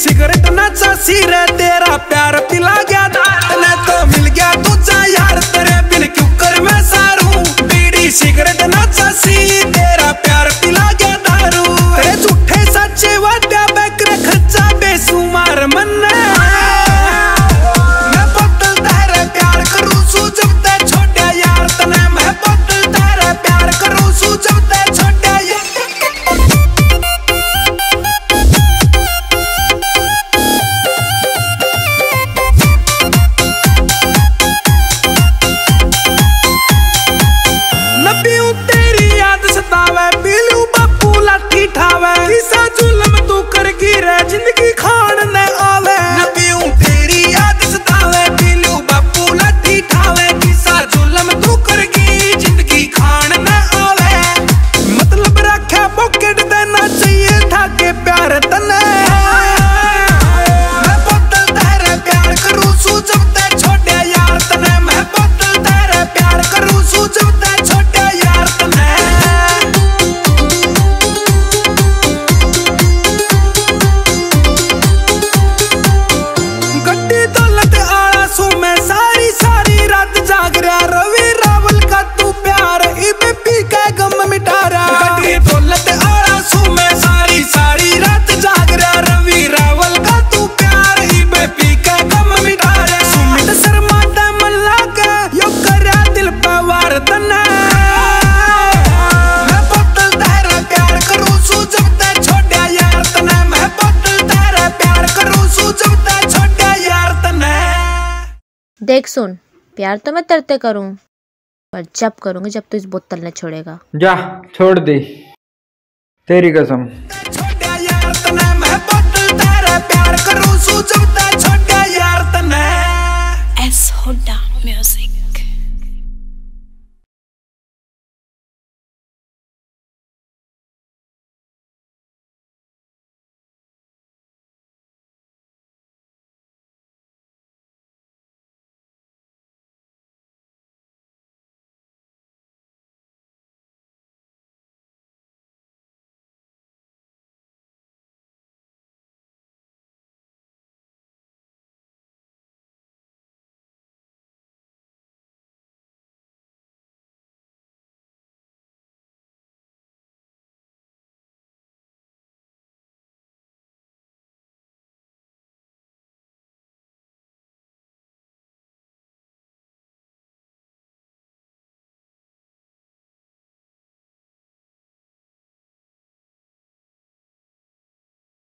Cigarette नचा सिर तेरा प्यार पिला गया। देख सुन प्यार तो मैं तरते करूँ पर जब करूँगी जब तू तो इस बोतल ने छोड़ेगा। जा छोड़ दे। तेरी कसम।